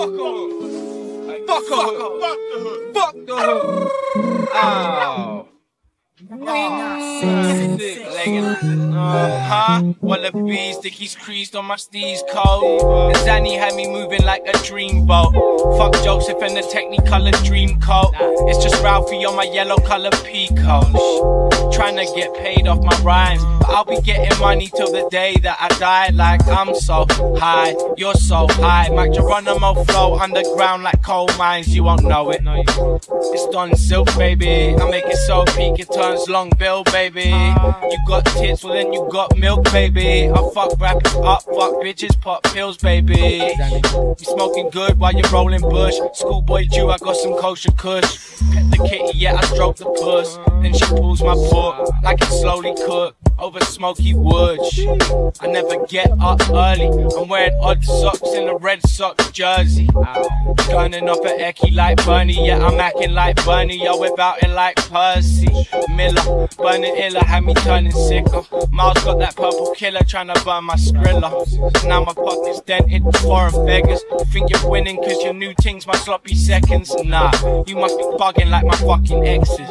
Fuck off. Fuck off. Fuck the hood. Fuck the hood. Oh. Uh, huh? Wallabies, Dickies creased on my steez coat. And Zanny had me moving like a dreamboat. Fuck Joseph and the Technicolor dream coat. It's just Ralphie on my yellow color peacoat. Trying to get paid off my rhymes. But I'll be getting money till the day that I die. Like I'm so high, you're so high. Mike Geronimo flow underground like coal mines. You won't know it. It's Don Silk, baby. I make it so peak, it turns long bill, baby. You got tits, well then you got milk, baby. I fuck rappers up, fuck bitches, pop pills, baby. You smoking good while you're rolling bush. Schoolboy Jew, I got some kosher kush. Pet the kitty, yeah, I stroke the puss. Then she pulls my pork like it's slowly cooked oh, over smoky wood. I never get up early. I'm wearing odd socks in a Red Sox jersey. Gunning off an Ecky like Bunny. yeah, I'm acting like Bernie. Yo, without it like Percy Miller. Burning iller had me turning sicker. Miles got that purple killer trying to burn my skrilla. Now my pockets dented, foreign beggars. Think you're winning cause your new things my sloppy seconds? Nah, you must be bugging like my fucking exes.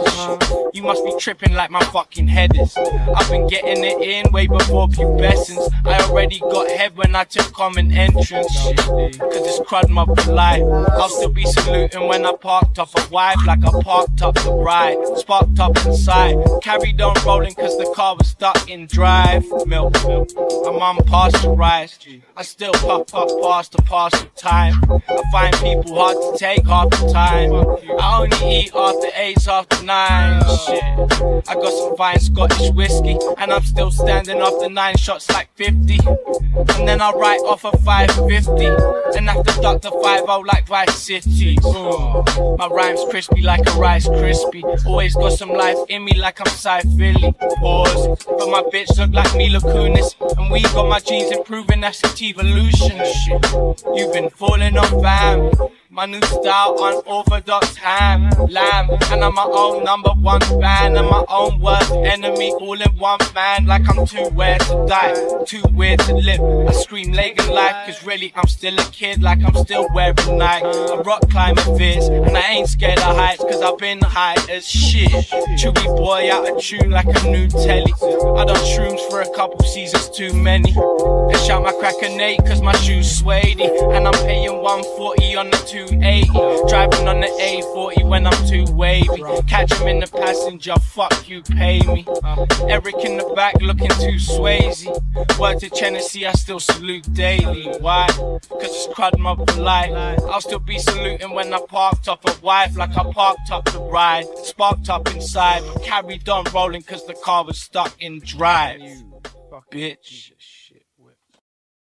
You must be tripping like my fucking headers. I've been getting in way before pubescence. I already got head when I took common entrance. Cause it's crud my life. I'll still be saluting when I parked off a wife like I parked up the ride. Sparked up inside. Carried on rolling cause the car was stuck in drive. Milk, I'm unpasteurized. I still puff up past the pass of time. I find people hard to take half the time. I only eat after eight, after nine. Shit. I got some fine Scottish whiskey, and I'm still standing off the nine shots like 50. And then I write off a 550, and to duck the 5 like Vice City. Ooh. My rhymes crispy like a Rice Krispie. Always got some life in me like I'm Cy Philly. Pause. But my bitch look like Mila Kunis, and we got my genes improving, that's evolution. Shit. You've been falling off, fam. My new style, on unorthodox ham, lamb, and I'm my own number one fan, and my own worst enemy, all in one man, like I'm too weird to die, too weird to live. I scream leg in life, cause really I'm still a kid, like I'm still wearing Nike. I rock climbing viz, and I ain't scared of heights, cause I've been high as shit. Chewy boy out of tune like a new telly. I done shrooms for a couple seasons, too many. And shout my crack a Nate, cause my shoes suede, and I'm paying 140 on the two 280. Driving on the A40 when I'm too wavy. Catch him in the passenger, fuck you, pay me. Eric in the back looking too Swayze. Word to Tennessee, I still salute daily. Why? Cause it's crud mother life. I'll still be saluting when I parked up a wife, like I parked up the ride. Sparked up inside, but carried on rolling cause the car was stuck in drive. Bitch.